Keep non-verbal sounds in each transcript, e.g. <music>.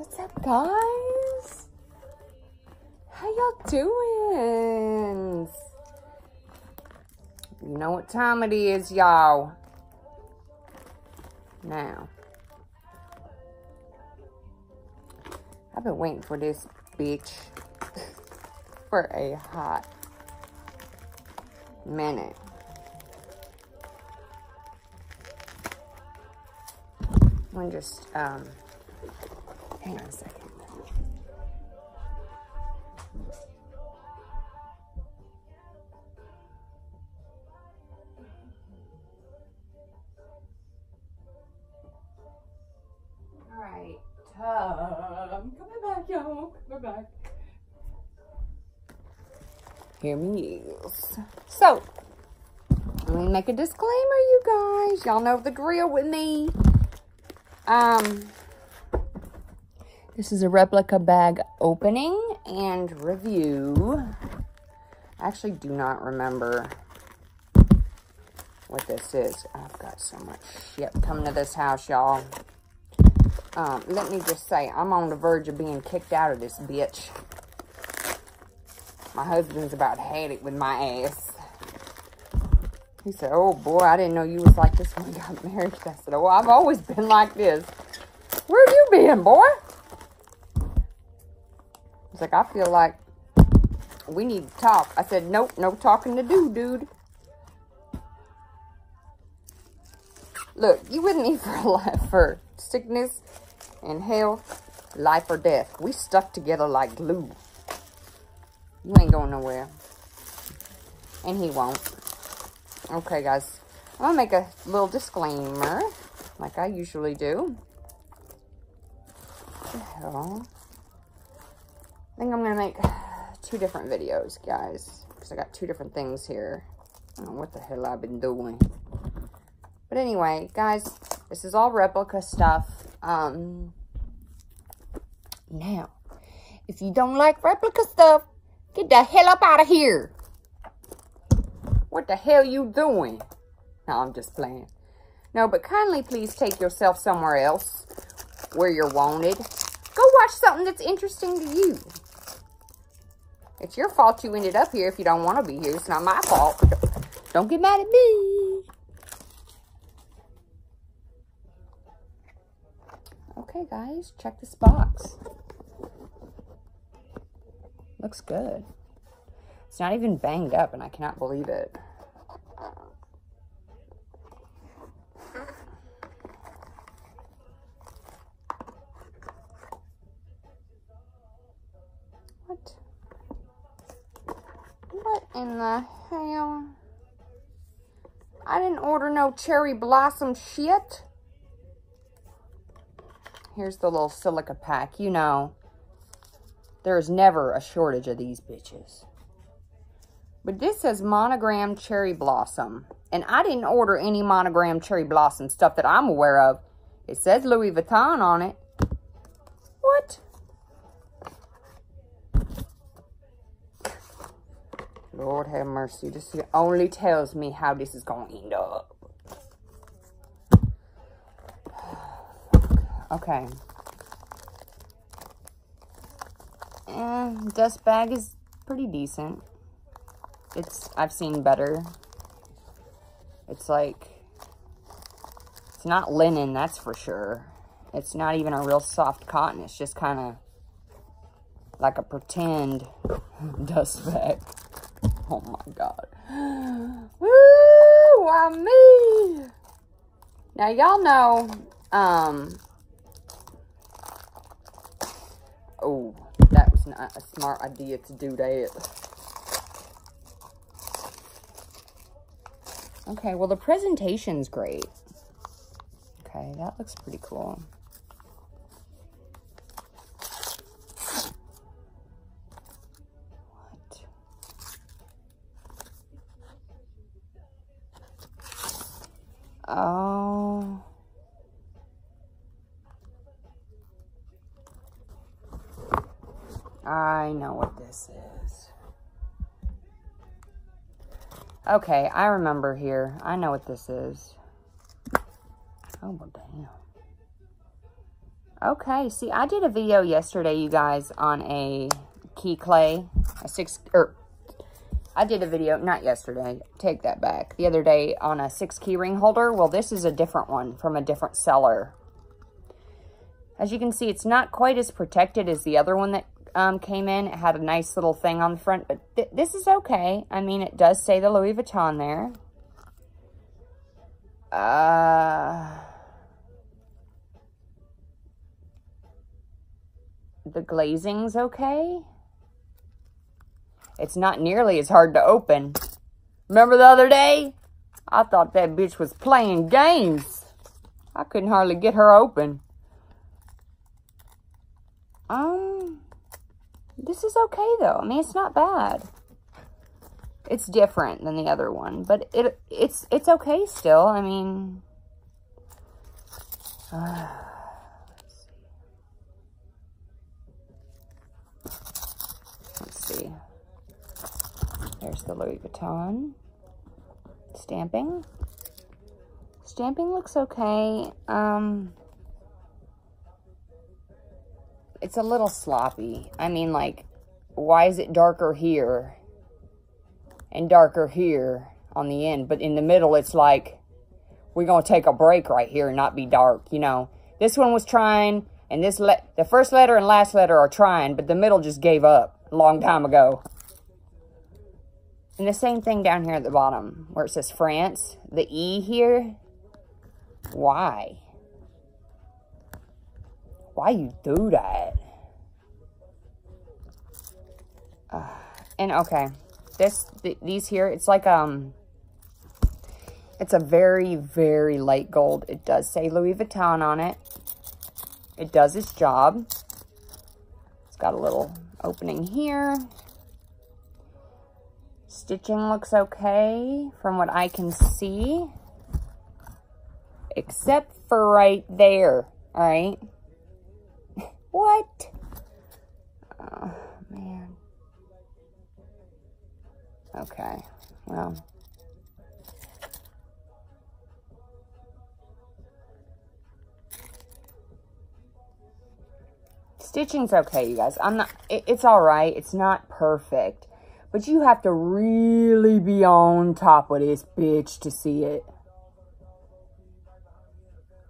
What's up, guys? How y'all doing? You know what time it is, y'all. Now. I've been waiting for this bitch <laughs> for a hot minute. I'm just, um, hang on a second. All right, Tom, coming back, y'all, coming back. Here me is. So, let me make a disclaimer, you guys. Y'all know the drill with me. Um, this is a replica bag opening and review. I actually do not remember what this is. I've got so much shit coming to this house, y'all. Um, let me just say, I'm on the verge of being kicked out of this bitch. My husband's about had it with my ass. He said, oh boy, I didn't know you was like this when we got married. I said, oh, I've always been like this. Where have you been, boy? He's like, I feel like we need to talk. I said, nope, no talking to do, dude. Look, you wouldn't <laughs> need for life, for sickness and health, life or death. We stuck together like glue. You ain't going nowhere. And he won't. Okay, guys. I'm going to make a little disclaimer, like I usually do. What the hell? Think I'm going to make <sighs> two different videos, guys. Because I got two different things here. I don't know what the hell I've been doing. But anyway, guys, this is all replica stuff. Um, now, if you don't like replica stuff, get the hell up out of here. What the hell you doing? No, I'm just playing. No, but kindly please take yourself somewhere else where you're wanted. Go watch something that's interesting to you. It's your fault you ended up here if you don't want to be here. It's not my fault. Don't get mad at me. Okay, guys, check this box. Looks good. It's not even banged up, and I cannot believe it. What? What in the hell? I didn't order no cherry blossom shit. Here's the little silica pack. You know, there's never a shortage of these bitches. But this says monogram cherry blossom. And I didn't order any monogram cherry blossom stuff that I'm aware of. It says Louis Vuitton on it. What? Lord have mercy. This only tells me how this is going to end up. <sighs> Okay. Mm, and dust bag is pretty decent. It's, I've seen better. It's like, it's not linen, that's for sure. It's not even a real soft cotton. It's just kind of like a pretend <laughs> dust bag. Oh my God. Woo, why me? Now y'all know, um, oh, that was not a smart idea to do that. Okay, well, the presentation's great. Okay, that looks pretty cool. Oh. I know what this is. Okay, I remember here. I know what this is. Oh, well, damn. Okay, see, I did a video yesterday, you guys, on a key clay, a six, or I did a video, not yesterday, take that back, the other day on a six key ring holder. Well, this is a different one from a different seller. As you can see, it's not quite as protected as the other one that um, came in. It had a nice little thing on the front, but th this is okay. I mean, it does say the Louis Vuitton there. Uh, the glazing's okay. It's not nearly as hard to open. Remember the other day? I thought that bitch was playing games. I couldn't hardly get her open. Um, this is okay though. I mean, it's not bad. It's different than the other one, but it it's it's okay still. I mean, uh, <sighs> let's see. There's the Louis Vuitton stamping. Stamping looks okay. Um, it's a little sloppy. I mean, like, why is it darker here and darker here on the end? But in the middle, it's like, we're going to take a break right here and not be dark, you know. This one was trying, and this le the first letter and last letter are trying, but the middle just gave up a long time ago. And the same thing down here at the bottom, where it says France. The E here, why? Why you do that? Uh, and okay, this th these here, it's like um, it's a very very light gold. It does say Louis Vuitton on it. It does its job. It's got a little opening here. Stitching looks okay from what I can see. Except for right there, all right? <laughs> What? Oh, man. Okay, well. Stitching's okay, you guys. I'm not, it, it's all right. It's not perfect. But you have to really be on top of this bitch to see it.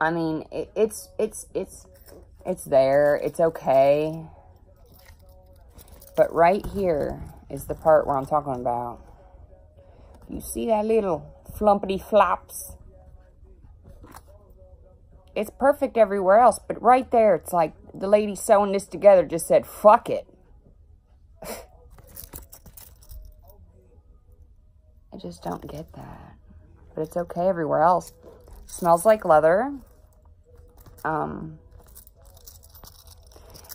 I mean, it, it's, it's, it's, it's there. It's okay. But right here is the part where I'm talking about. You see that little flumpity flops? It's perfect everywhere else, but right there, it's like the lady sewing this together just said, fuck it. <laughs> just don't get that. But it's okay everywhere else. Smells like leather. Um,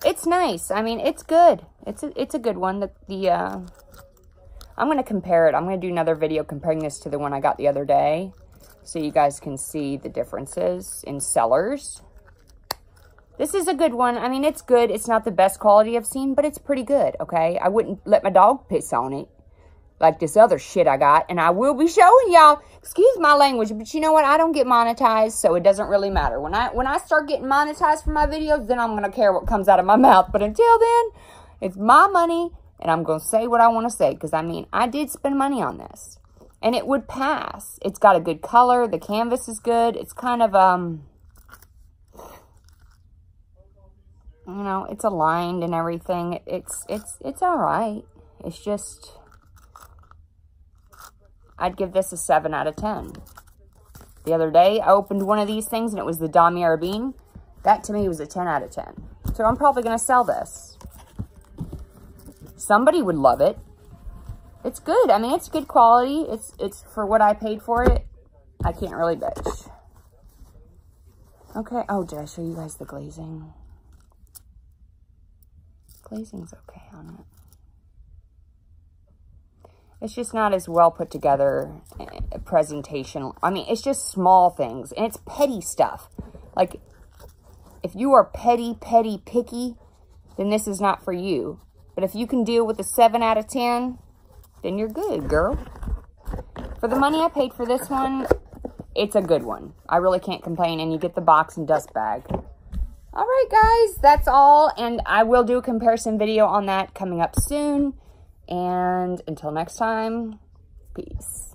it's nice. I mean, it's good. It's a, it's a good one. The, the uh, I'm going to compare it. I'm going to do another video comparing this to the one I got the other day. So you guys can see the differences in sellers. This is a good one. I mean, it's good. It's not the best quality I've seen, but it's pretty good, okay? I wouldn't let my dog piss on it like this other shit I got. And I will be showing y'all, excuse my language, but you know what? I don't get monetized, so it doesn't really matter. When I when I start getting monetized for my videos, then I'm going to care what comes out of my <laughs> mouth. But until then, it's my money, and I'm going to say what I want to say. Because, I mean, I did spend money on this. And it would pass. It's got a good color. The canvas is good. It's kind of, um... You know, it's aligned and everything. It's, it's, it's all right. It's just I'd give this a 7 out of 10. The other day, I opened one of these things, and it was the Damier Ebene. That, to me, was a 10 out of 10. So I'm probably going to sell this. Somebody would love it. It's good. I mean, it's good quality. It's, it's for what I paid for it. I can't really bitch. Okay. Oh, did I show you guys the glazing? Glazing's okay on it. It's just not as well put together eh, presentation. I mean, it's just small things. And it's petty stuff. Like, if you are petty, petty, picky, then this is not for you. But if you can deal with a 7 out of 10, then you're good, girl. For the money I paid for this one, it's a good one. I really can't complain. And you get the box and dust bag. All right, guys, that's all. And I will do a comparison video on that coming up soon. And until next time, peace.